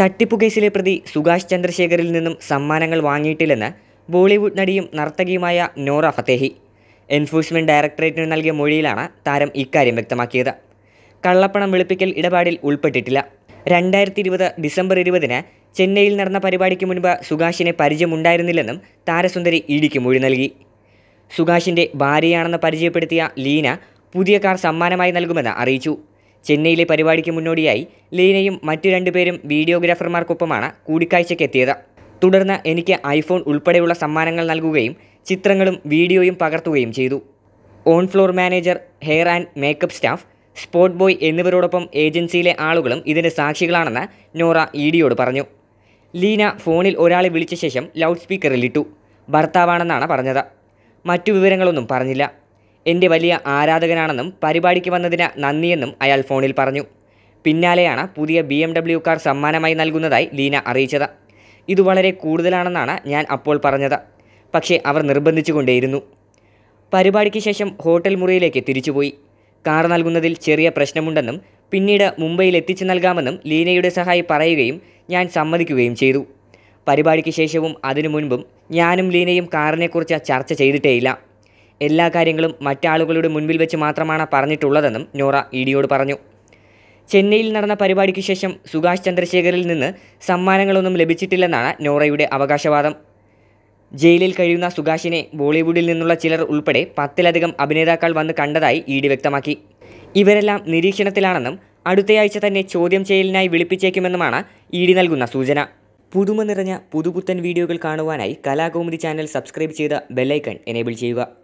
തട്ടിപ്പു കേസിലെ പ്രതി സുഭാഷ് ചന്ദ്രശേഖറിൽ നിന്നും സമ്മാനങ്ങൾ വാങ്ങിയിട്ടില്ലെന്ന് ബോളിവുഡ് നടിയും നർത്തകിയുമായ നോറ ഫത്തേഹി. എൻഫോഴ്സ്മെന്റ് ഡയറക്ടറേറ്റിന് നൽകിയ മൊഴിയിലാണ് താരം ഇക്കാര്യം വ്യക്തമാക്കിയത്. കള്ളപ്പണം വെളുപ്പിക്കൽ ഇടപാടിൽ ഉൾപ്പെട്ടിട്ടില്ല. രണ്ടായിരത്തി ഇരുപത് ഡിസംബർ ഇരുപതിന് ചെന്നൈയിൽ നടന്ന പരിപാടിക്ക് മുൻപ് സുഭാഷിനെ പരിചയമുണ്ടായിരുന്നില്ലെന്നും താരസുന്ദരി ഇഡിക്ക് മൊഴി നൽകി. സുഭാഷിന്റെ ഭാര്യയാണെന്ന് പരിചയപ്പെടുത്തിയ ലീന പുതിയ കാർ സമ്മാനമായി നൽകുമെന്ന് അറിയിച്ചു. ചെന്നൈയിലെ പരിപാടിക്ക് മുന്നോടിയായി ലീനയും മറ്റു രണ്ടുപേരും വീഡിയോഗ്രാഫർമാർക്കൊപ്പമാണ് കൂടിക്കാഴ്ചയ്ക്കെത്തിയത്. തുടർന്ന് എനിക്ക് ഐഫോൺ ഉൾപ്പെടെയുള്ള സമ്മാനങ്ങൾ നൽകുകയും ചിത്രങ്ങളും വീഡിയോയും പകർത്തുകയും ചെയ്തു. On floor manager hair and makeup staff spot boy എന്നിവരോടൊപ്പം ഏജൻസിയിലെ ആളുകളും ഇതിന് സാക്ഷികളാണെന്ന് നോറ ഇ ഡിയോട് പറഞ്ഞു. ലീന ഫോണിൽ ഒരാളെ വിളിച്ച ശേഷം ലൗഡ് സ്പീക്കറിൽ ഇട്ടു. ഭർത്താവാണെന്നാണ് പറഞ്ഞത്. മറ്റു വിവരങ്ങളൊന്നും പറഞ്ഞില്ല. എന്റെ വലിയ ആരാധകനാണെന്നും പരിപാടിക്ക് വന്നതിന് നന്ദിയെന്നും അയാൾ ഫോണിൽ പറഞ്ഞു. പിന്നാലെയാണ് പുതിയ ബി എം ഡബ്ല്യു കാർ സമ്മാനമായി നൽകുന്നതായി ലീന അറിയിച്ചത്. ഇത് വളരെ കൂടുതലാണെന്നാണ് ഞാൻ അപ്പോൾ പറഞ്ഞത്. പക്ഷേ അവർ നിർബന്ധിച്ചുകൊണ്ടേയിരുന്നു. പരിപാടിക്ക് ശേഷം ഹോട്ടൽ മുറിയിലേക്ക് തിരിച്ചുപോയി. കാർ നൽകുന്നതിൽ ചെറിയ പ്രശ്നമുണ്ടെന്നും പിന്നീട് മുംബൈയിൽ എത്തിച്ചു നൽകാമെന്നും ലീനയുടെ സഹായി പറയുകയും ഞാൻ സമ്മതിക്കുകയും ചെയ്തു. പരിപാടിക്ക് ശേഷവും അതിനു മുൻപും ഞാനും ലീനയും കാറിനെക്കുറിച്ച് ചർച്ച ചെയ്തിട്ടേയില്ല. എല്ലാ കാര്യങ്ങളും മറ്റാളുകളുടെ മുൻപിൽ വെച്ച് മാത്രമാണ് പറഞ്ഞിട്ടുള്ളതെന്നും നോറ ഇഡിയോട് പറഞ്ഞു. ചെന്നൈയിൽ നടന്ന പരിപാടിക്ക് ശേഷം സുഭാഷ് ചന്ദ്രശേഖറിൽ നിന്ന് സമ്മാനങ്ങളൊന്നും ലഭിച്ചിട്ടില്ലെന്നാണ് നോറയുടെ അവകാശവാദം. ജയിലിൽ കഴിയുന്ന സുഭാഷിനെ ബോളിവുഡിൽ നിന്നുള്ള ചിലർ ഉൾപ്പെടെ പത്തിലധികം അഭിനേതാക്കൾ വന്ന് കണ്ടതായി ഇ ഡി വ്യക്തമാക്കി. ഇവരെല്ലാം നിരീക്ഷണത്തിലാണെന്നും അടുത്തയാഴ്ച തന്നെ ചോദ്യം ചെയ്യലിനായി വിളിപ്പിച്ചേക്കുമെന്നുമാണ് ഇ ഡി നൽകുന്ന സൂചന. പുതുമ നിറഞ്ഞ പുതുപുത്തൻ വീഡിയോകൾ കാണുവാനായി കലാകൗമുദി ചാനൽ സബ്സ്ക്രൈബ് ചെയ്ത് ബെല്ലൈക്കൺ എനേബിൾ ചെയ്യുക.